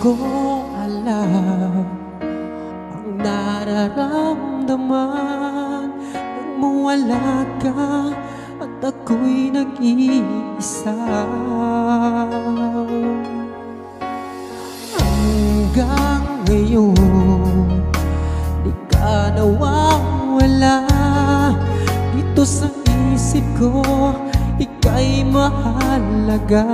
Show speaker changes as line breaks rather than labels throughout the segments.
ko alam Ang nararamdaman Nang mawala ka At ako'y nag-iisa. Hanggang ngayon Di ka nawawala. Dito sa isip ko Ika'y mahalaga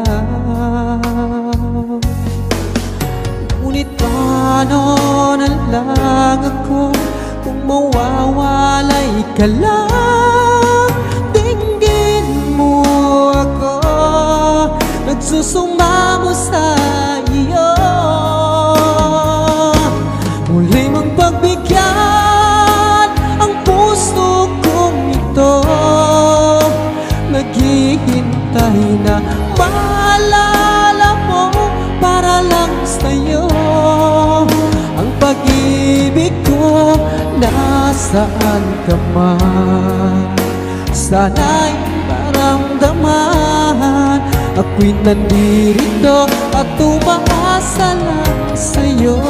Ngunit paano na lang ako Kung mawawalay ka lang? Dinggin mo ako Nagsusumamo sa iyo. Muli mong pagbigyan Ang puso kong ito. Naghihintay na maalala mo Para lang sa'yo Nasaan ka man? Sana'y maramdaman. Ako'y nandito At umaasa lang sa'yo.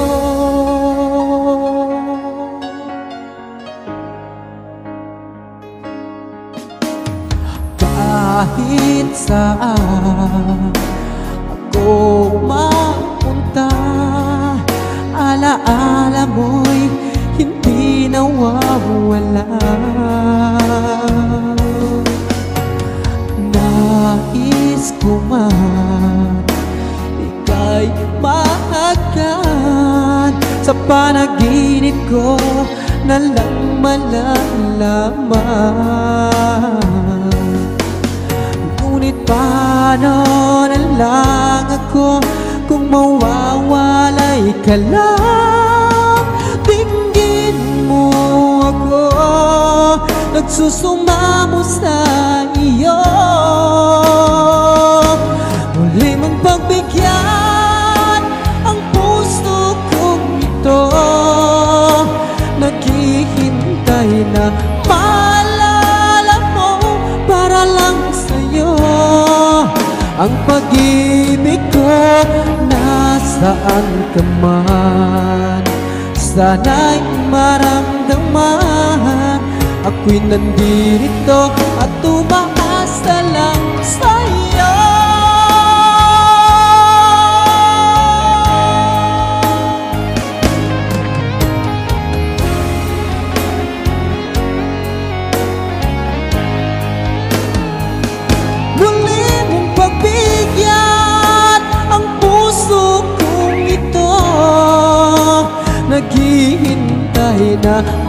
Kahit saan ako mapunta Alaala mo'y hindi nawawala Nais ko man Ika'y mahagan Sa panaginip ko na lang malalaman. Ngunit paano na lang ako Kung mawawalay ka lang Nagsusumamo sa iyo. Muli mong pagbigyan Ang puso kong ito. Naghihintay na maalala mo Para lang sa'yo. Ang pag-ibig ko Nasaan ka man? Sana'y maramdaman Ako'y nandito At umaasa lang sa'yo. Muli mong pagbigyan Ang puso kong ito. Naghihintay na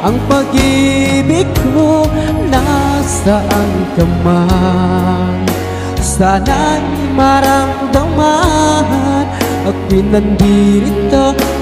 Ang pag-ibig ko Nasaan ka man? Sana'y maramdaman At umaasa